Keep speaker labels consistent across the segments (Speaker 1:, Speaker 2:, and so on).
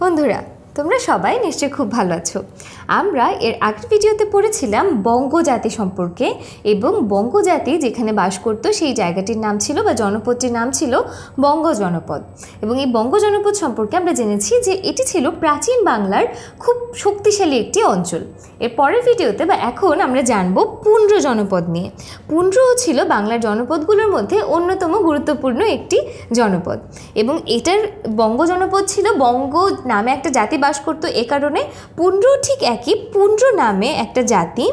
Speaker 1: বন্ধুরা তোমরা সবাই নিশ্চয়ই খুব ভালো আছো। আমরা এর আগের ভিডিওতে পড়েছিলাম বঙ্গজাতি সম্পর্কে এবং বঙ্গজাতি যেখানে বাস করত সেই জায়গাটির নাম ছিল বা জনপদটির নাম ছিল বঙ্গ জনপদ। এবং এই বঙ্গ জনপদ সম্পর্কে আমরা জেনেছি যে এটি ছিল প্রাচীন বাংলার খুব শক্তিশালী একটি অঞ্চল। এর পরের ভিডিওতে বা এখন আমরা জানব পুণ্ড্র জনপদ নিয়ে। পুণ্ড্রও ছিল বাংলার জনপদগুলোর মধ্যে অন্যতম গুরুত্বপূর্ণ একটি জনপদ। এবং এটার বঙ্গ জনপদ ছিল বঙ্গ নামে একটা জাতি বাস করতো এ কারণে পুণ্ড্র ঠিক একই পুণ্ড্র নামে একটা জাতি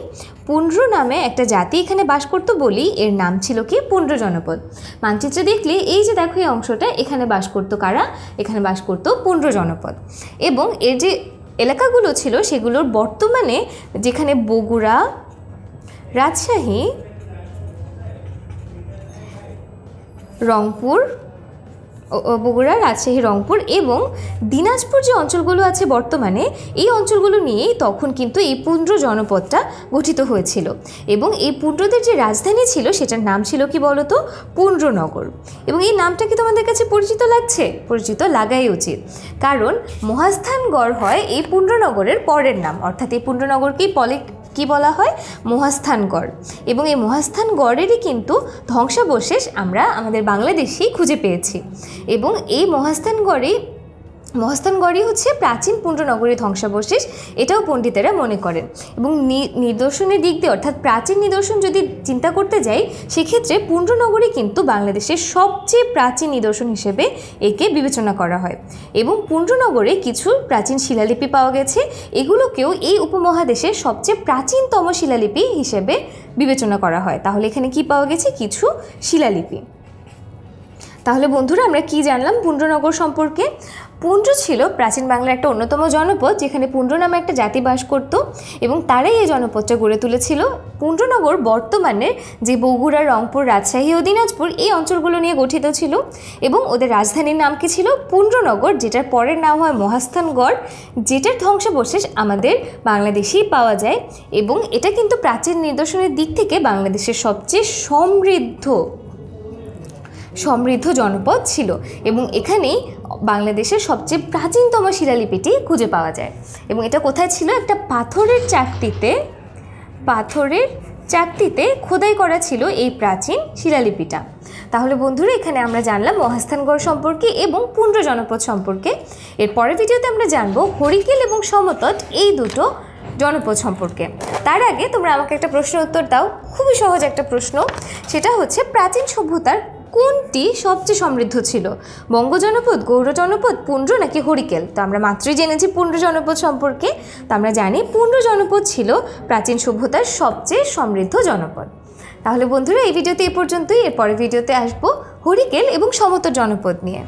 Speaker 1: পুণ্ড্র নামে একটা জাতি এখানে বাস করতো বলেই এর নাম ছিল কি? পুণ্ড্র জনপদ। মানচিত্রে দেখলে এই যে দেখো এই অংশটা, এখানে বাস করতো কারা? এখানে বাস করতো পুণ্ড্র জনপদ। এবং এর যে এলাকাগুলো ছিল সেগুলোর বর্তমানে যেখানে বগুড়া, রাজশাহী, রংপুর বগুড়া, রাজশাহী, রংপুর এবং দিনাজপুর যে অঞ্চলগুলো আছে বর্তমানে, এই অঞ্চলগুলো নিয়েই তখন কিন্তু এই পুণ্ড্র জনপদটা গঠিত হয়েছিল। এবং এই পুণ্ড্রদের যে রাজধানী ছিল, সেটার নাম ছিল কি বলতো? পুণ্ড্রনগর এবং এই নামটা কি তোমাদের কাছে পরিচিত লাগছে? পরিচিত লাগাই উচিত। কারণ মহাস্থানগড় হয় এই পুণ্ড্রনগরের পরের নাম। অর্থাৎ এই পুণ্ড্রনগরকেই পলে কি বলা হয়? মহাস্থানগড় এবং এই মহাস্থানগড়েরই কিন্তু ধ্বংসাবশেষ আমরা আমাদের বাংলাদেশেই খুঁজে পেয়েছি। এবং এই মহাস্থানগড়ে মহাস্থানগড়ই হচ্ছে প্রাচীন পুণ্ড্রনগরীর ধ্বংসাবশেষ, এটাও পণ্ডিতেরা মনে করেন। এবং নিদর্শনের দিক দিয়ে অর্থাৎ প্রাচীন নিদর্শন যদি চিন্তা করতে যাই, সেক্ষেত্রে পুণ্ড্রনগরী কিন্তু বাংলাদেশের সবচেয়ে প্রাচীন নিদর্শন হিসেবে একে বিবেচনা করা হয়। এবং পুণ্ড্রনগরে কিছু প্রাচীন শিলালিপি পাওয়া গেছে, এগুলোকেও এই উপমহাদেশের সবচেয়ে প্রাচীনতম শিলালিপি হিসেবে বিবেচনা করা হয়। তাহলে এখানে কি পাওয়া গেছে? কিছু শিলালিপি। তাহলে বন্ধুরা আমরা কি জানলাম? পুণ্ড্রনগর সম্পর্কে। পুণ্ড্র ছিল প্রাচীন বাংলার একটা অন্যতম জনপদ, যেখানে পুণ্ড্র নামে একটা জাতি বাস করত এবং তারাই এই জনপদটা গড়ে তুলেছিল। পুণ্ড্রনগর বর্তমানে যে বগুড়া রংপুর রাজশাহী ও দিনাজপুর, এই অঞ্চলগুলো নিয়ে গঠিত ছিল এবং ওদের রাজধানীর নাম কি ছিল? পুণ্ড্রনগর যেটার পরের নাম হয় মহাস্থানগড়, যেটার ধ্বংসাবশেষ আমাদের বাংলাদেশেই পাওয়া যায় এবং এটা কিন্তু প্রাচীন নিদর্শনের দিক থেকে বাংলাদেশের সবচেয়ে সমৃদ্ধ। সমৃদ্ধ জনপদ ছিল এবং এখানেই বাংলাদেশের সবচেয়ে প্রাচীনতম শিলালিপিটি খুঁজে পাওয়া যায়। এবং এটা কোথায় ছিল? একটা পাথরের চাকতিতে পাথরের চাকতিতে খোদাই করা ছিল এই প্রাচীন শিলালিপিটা। তাহলে বন্ধুরা, এখানে আমরা জানলাম মহাস্থানগড় সম্পর্কে এবং পুণ্ড জনপদ সম্পর্কে। এর পরের ভিডিওতে আমরা জানব হরিকেল এবং সমতট এই দুটো জনপদ সম্পর্কে। তার আগে তোমরা আমাকে একটা প্রশ্ন উত্তর দাও। খুবই সহজ একটা প্রশ্ন। সেটা হচ্ছে, প্রাচীন সভ্যতার কোনটি সবচেয়ে সমৃদ্ধ ছিল? বঙ্গ জনপদ গৌড় জনপদ পুণ্ড্র নাকি হরিকেল? তো আমরা মাত্রই জেনেছি পুণ্ড্র জনপদ সম্পর্কে। তো আমরা জানি পুণ্ড্র জনপদ ছিল প্রাচীন সভ্যতার সবচেয়ে সমৃদ্ধ জনপদ। তাহলে বন্ধুরা, এই ভিডিওতে এই পর্যন্তই। এর পরের ভিডিওতে আসব হরিকেল এবং সমতর জনপদ নিয়ে।